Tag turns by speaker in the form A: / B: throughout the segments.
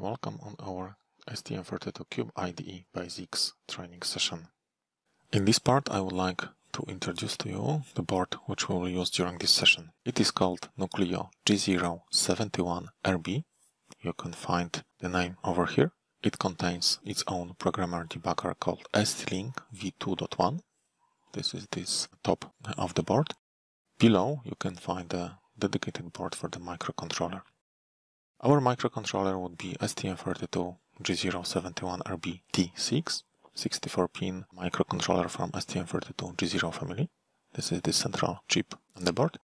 A: welcome on our STM32Cube IDE by Basics training session. In this part I would like to introduce to you the board which we will use during this session. It is called Nucleo G071RB. You can find the name over here. It contains its own programmer debugger called ST-Link v2.1. This is this top of the board. Below you can find a dedicated board for the microcontroller. Our microcontroller would be STM32G071RB-T6, 64-pin microcontroller from STM32G0 family. This is the central chip on the board.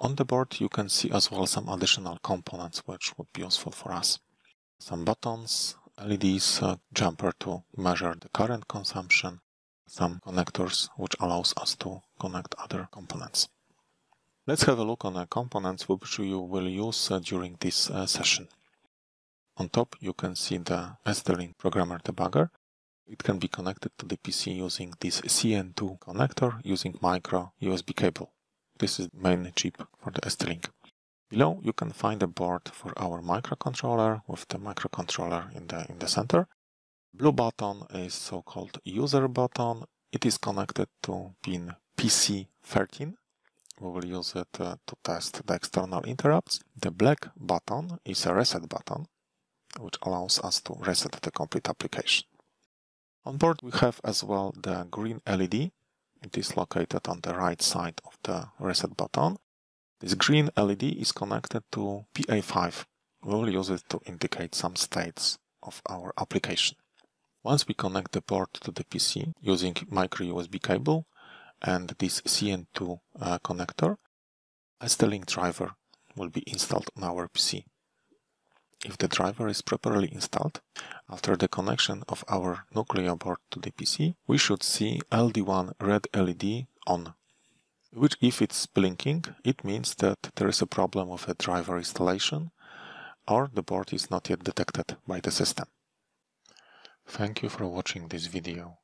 A: On the board you can see as well some additional components which would be useful for us. Some buttons, LEDs, uh, jumper to measure the current consumption, some connectors which allows us to connect other components. Let's have a look on the components which you will use uh, during this uh, session. On top you can see the ST-Link Programmer Debugger. It can be connected to the PC using this CN2 connector using micro USB cable. This is the main chip for the ST-Link. Below you can find a board for our microcontroller with the microcontroller in the, in the center. Blue button is so-called user button. It is connected to pin PC13 we will use it uh, to test the external interrupts. The black button is a reset button, which allows us to reset the complete application. On board we have as well the green LED. It is located on the right side of the reset button. This green LED is connected to PA5. We will use it to indicate some states of our application. Once we connect the board to the PC using micro USB cable, and this CN2 uh, connector, a ST-Link driver will be installed on our PC. If the driver is properly installed, after the connection of our Nucleo board to the PC, we should see LD1 red LED on, which if it's blinking, it means that there is a problem with the driver installation or the board is not yet detected by the system. Thank you for watching this video.